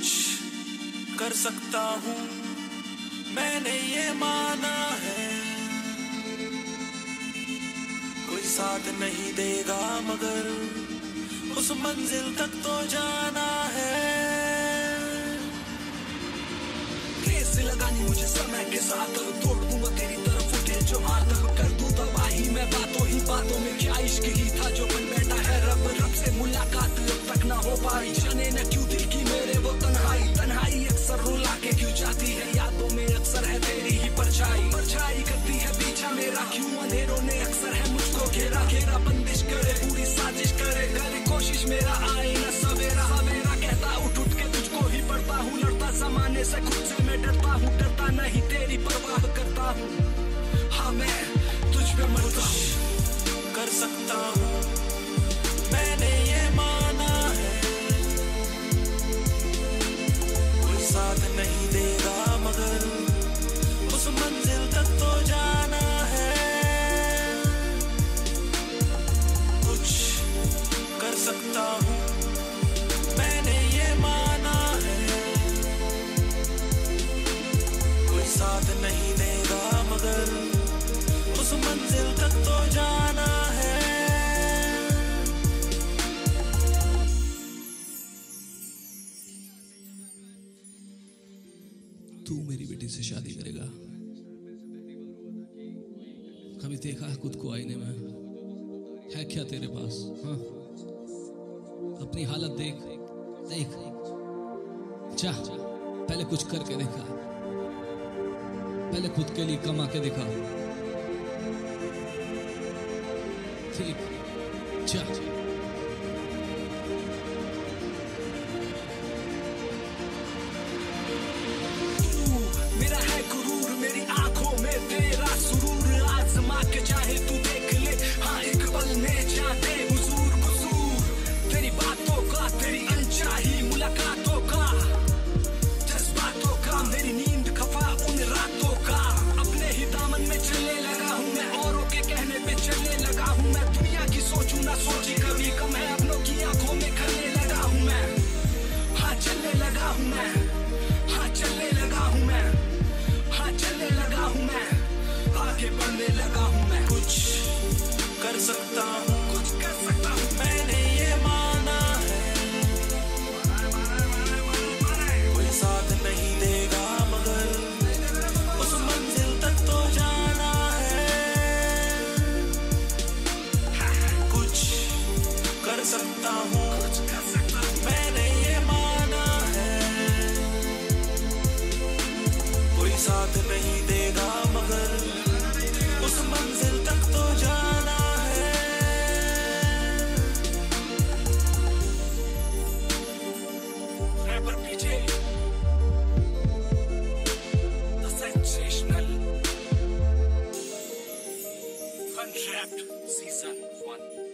कुछ कर सकता हूँ। मैंने ये माना है। कोई साथ नहीं देगा, मगर उस मंजिल तक तो जाना है। लगानी मुझे समय के साथ। तोड़ दूँगा तेरी तरफ़ उठे, जो हाथ कर दू दूँ तबाही। मैं बातों ही बातों में क्या इश्क ही था, जो बन बैठा है। रब रब से मुलाकात तक ना हो पाई। जाने न क्यों मेरा आईना सवेरा सवेरा कहता उठ उठ के तुझको ही पढ़ता हूँ। लड़ता जमाने से खुद से मैं डरता हूँ। डरता नहीं, तेरी परवाह करता हूँ। हाँ मैं तुझ पे मरता हूँ। कर सकता हूँ। साथ नहीं देगा, मगर उस मंजिल तक तो जाना है। तू मेरी बेटी से शादी करेगा। कभी देखा है खुद को आईने में? है क्या तेरे पास? हाँ। अपनी हालत देख देख। जा, पहले कुछ करके देखा। पहले खुद के लिए कमा के दिखा। ठीक। जा सकता हूँ। मैंने ये माना है। कोई साथ नहीं देगा मगर उस मंजिल तक तो जाना है। रैपर पीछे। Season 1